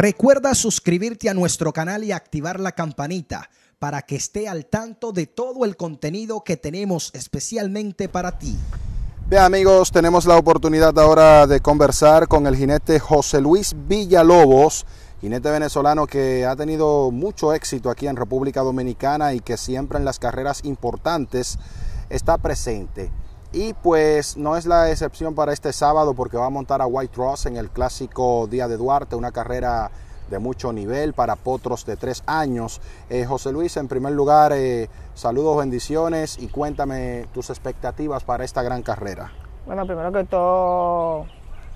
Recuerda suscribirte a nuestro canal y activar la campanita para que esté al tanto de todo el contenido que tenemos especialmente para ti. Bien amigos, tenemos la oportunidad ahora de conversar con el jinete José Luis Villalobos, jinete venezolano que ha tenido mucho éxito aquí en República Dominicana y que siempre en las carreras importantes está presente. Y pues no es la excepción para este sábado porque va a montar a White Ross en el clásico Día de Duarte, una carrera de mucho nivel para potros de tres años. Eh, José Luis, en primer lugar, eh, saludos, bendiciones y cuéntame tus expectativas para esta gran carrera. Bueno, primero que todo,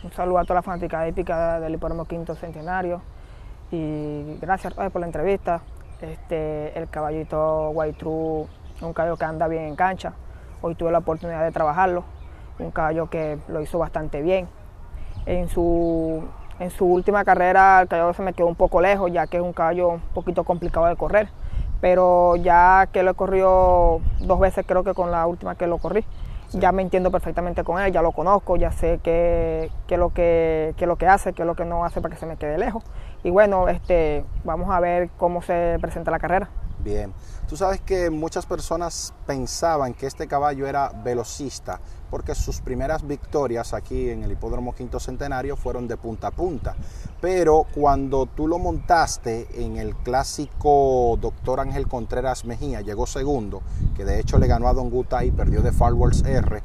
un saludo a toda la fanática épica del Hipódromo Quinto Centenario y gracias por la entrevista. Este, el caballito White True, un caballo que anda bien en cancha, Hoy tuve la oportunidad de trabajarlo, un caballo que lo hizo bastante bien. En su, en su última carrera el caballo se me quedó un poco lejos, ya que es un caballo un poquito complicado de correr, pero ya que lo he corrido dos veces, creo que con la última que lo corrí, ya me entiendo perfectamente con él, ya lo conozco, ya sé qué, qué, lo que, qué lo que hace, qué es lo que no hace para que se me quede lejos. Y bueno, este, vamos a ver cómo se presenta la carrera. Bien, tú sabes que muchas personas pensaban que este caballo era velocista porque sus primeras victorias aquí en el Hipódromo Quinto Centenario fueron de punta a punta. Pero cuando tú lo montaste en el clásico Doctor Ángel Contreras Mejía, llegó segundo, que de hecho le ganó a Don Guta y perdió de Farwells R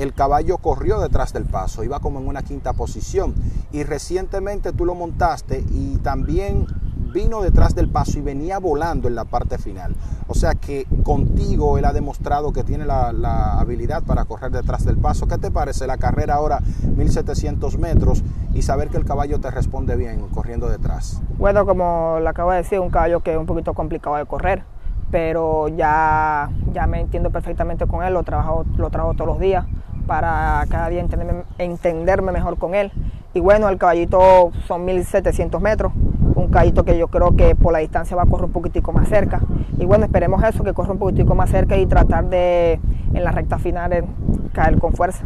el caballo corrió detrás del paso, iba como en una quinta posición. Y recientemente tú lo montaste y también vino detrás del paso y venía volando en la parte final. O sea que contigo él ha demostrado que tiene la, habilidad para correr detrás del paso. ¿Qué te parece la carrera ahora 1700 metros y saber que el caballo te responde bien corriendo detrás? Bueno, como le acabo de decir, un caballo que es un poquito complicado de correr, pero ya, ya me entiendo perfectamente con él, lo trabajo, lo trabajo todos los días para cada día entenderme, entenderme mejor con él. Y bueno, el caballito son 1700 metros, un caballito que yo creo que por la distancia va a correr un poquitico más cerca. Y bueno, esperemos eso, que corra un poquitico más cerca y tratar de en la recta final caer con fuerza.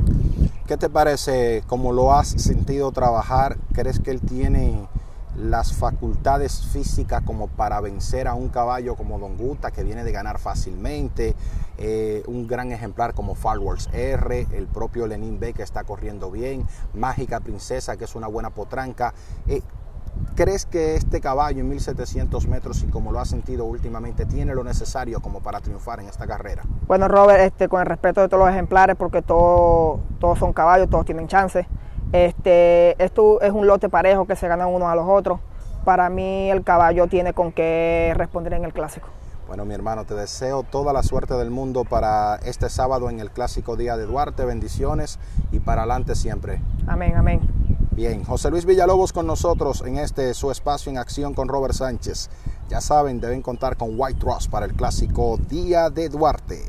¿Qué te parece? ¿Cómo lo has sentido trabajar? ¿Crees que él tiene las facultades físicas como para vencer a un caballo como Don Guta, que viene de ganar fácilmente, eh, un gran ejemplar como Farwars R, el propio Lenin B que está corriendo bien, Mágica Princesa que es una buena potranca. Eh, ¿Crees que este caballo en 1700 metros y como lo ha sentido últimamente tiene lo necesario como para triunfar en esta carrera? Bueno, Robert, este, con el respeto de todos los ejemplares, porque todos, todos son caballos, todos tienen chances este, esto es un lote parejo que se ganan unos a los otros. Para mí el caballo tiene con qué responder en el clásico. Bueno, mi hermano, te deseo toda la suerte del mundo para este sábado en el clásico Día de Duarte. Bendiciones y para adelante siempre. Amén, amén. Bien, José Luis Villalobos con nosotros en este su espacio en acción con Robert Sánchez. Ya saben, deben contar con White Ross para el clásico Día de Duarte.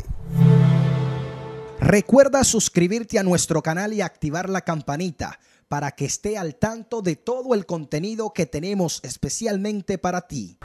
Recuerda suscribirte a nuestro canal y activar la campanita para que esté al tanto de todo el contenido que tenemos especialmente para ti.